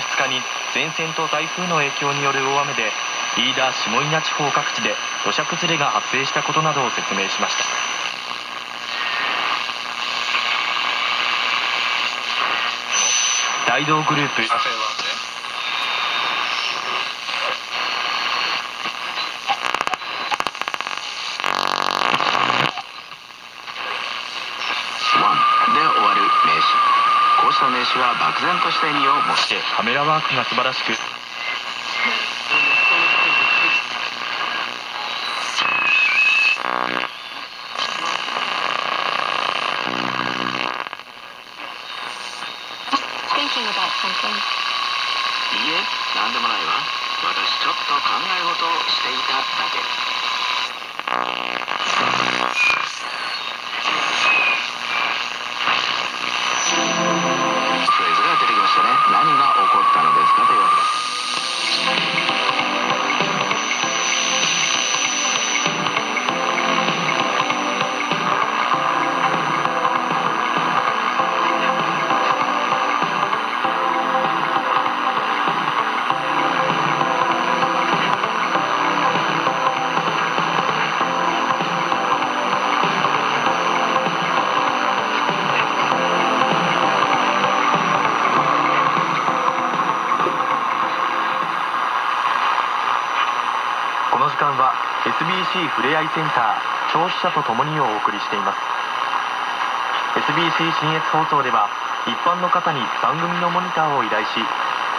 2日に前線と台風の影響による大雨で飯田下稲地方各地で土砂崩れが発生したことなどを説明しました。大道グループワンで終わる名詞こうした名詞は漠然とした意味を持つそしてカメラワークが素晴らしく.いいえ何でもないわ。私ちょっと考え事をしていただけこの時間は SBC ふれあいセンター聴取者と共にお送りしています。SBC 信越放送では一般の方に番組のモニターを依頼し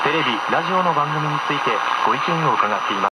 テレビラジオの番組についてご意見を伺っています。